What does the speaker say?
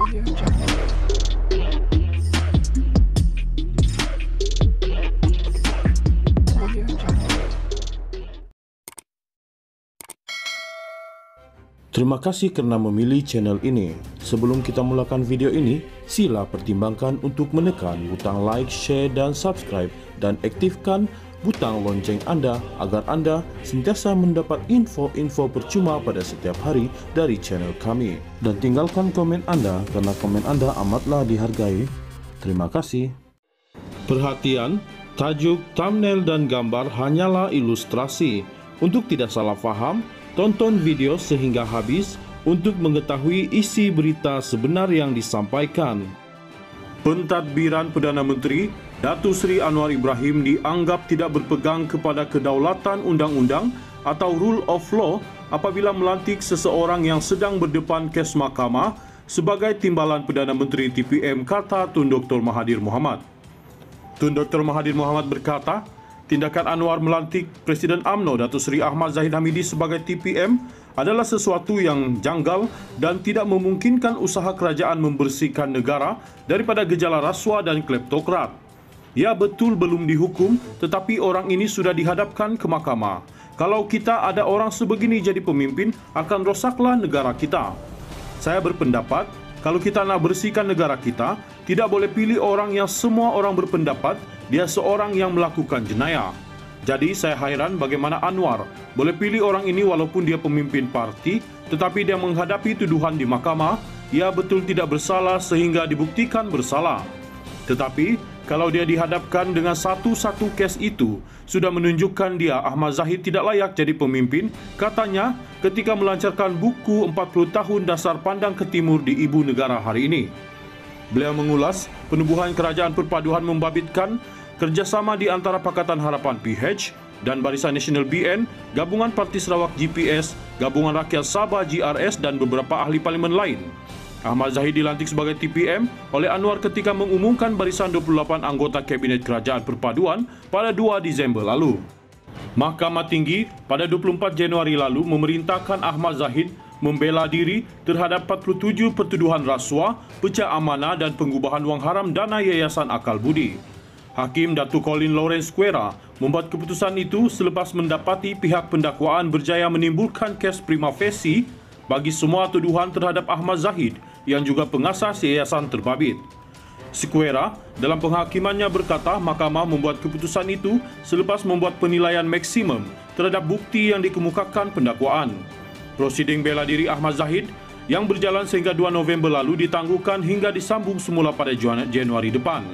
Terima kasih kerana memilih channel ini. Sebelum kita mulakan video ini, sila pertimbangkan untuk menekan butang like, share dan subscribe dan aktifkan butang lonceng anda agar anda sentiasa mendapat info-info percuma pada setiap hari dari channel kami. Dan tinggalkan komen anda kerana komen anda amatlah dihargai. Terima kasih. Perhatian, tajuk, thumbnail dan gambar hanyalah ilustrasi. Untuk tidak salah faham, tonton video sehingga habis untuk mengetahui isi berita sebenar yang disampaikan. Pentadbiran Perdana Menteri Datu Seri Anwar Ibrahim dianggap tidak berpegang kepada kedaulatan undang-undang atau rule of law apabila melantik seseorang yang sedang berdepan kes mahkamah sebagai timbalan Perdana Menteri TPM kata Tun Dr. Mahathir Mohamad. Tun Dr. Mahathir Mohamad berkata, tindakan Anwar melantik Presiden AMNO Datuk Seri Ahmad Zahid Hamidi sebagai TPM adalah sesuatu yang janggal dan tidak memungkinkan usaha kerajaan membersihkan negara daripada gejala rasuah dan kleptokrat. Ya betul belum dihukum tetapi orang ini sudah dihadapkan ke mahkamah. Kalau kita ada orang sebegini jadi pemimpin akan rosaklah negara kita. Saya berpendapat kalau kita nak bersihkan negara kita, tidak boleh pilih orang yang semua orang berpendapat dia seorang yang melakukan jenayah. Jadi saya hairan bagaimana Anwar boleh pilih orang ini walaupun dia pemimpin parti tetapi dia menghadapi tuduhan di mahkamah ia betul tidak bersalah sehingga dibuktikan bersalah. Tetapi kalau dia dihadapkan dengan satu-satu kes itu sudah menunjukkan dia Ahmad Zahid tidak layak jadi pemimpin katanya ketika melancarkan buku 40 tahun dasar pandang ke timur di ibu negara hari ini. Beliau mengulas penubuhan kerajaan perpaduan membabitkan kerjasama di antara Pakatan Harapan PH dan Barisan Nasional BN, Gabungan Parti Sarawak GPS, Gabungan Rakyat Sabah GRS dan beberapa ahli parlimen lain. Ahmad Zahid dilantik sebagai TPM oleh Anwar ketika mengumumkan barisan 28 anggota Kabinet Kerajaan Perpaduan pada 2 Disember lalu. Mahkamah Tinggi pada 24 Januari lalu memerintahkan Ahmad Zahid membela diri terhadap 47 pertuduhan rasuah, pecah amanah dan pengubahan wang haram dana Yayasan Akal Budi. Hakim Datu Colin Lawrence Quera membuat keputusan itu selepas mendapati pihak pendakwaan berjaya menimbulkan kes prima facie bagi semua tuduhan terhadap Ahmad Zahid yang juga pengasas yayasan terbabit. Sequera dalam penghakimannya berkata mahkamah membuat keputusan itu selepas membuat penilaian maksimum terhadap bukti yang dikemukakan pendakwaan. Prosiding bela diri Ahmad Zahid yang berjalan sehingga 2 November lalu ditangguhkan hingga disambung semula pada Januari depan.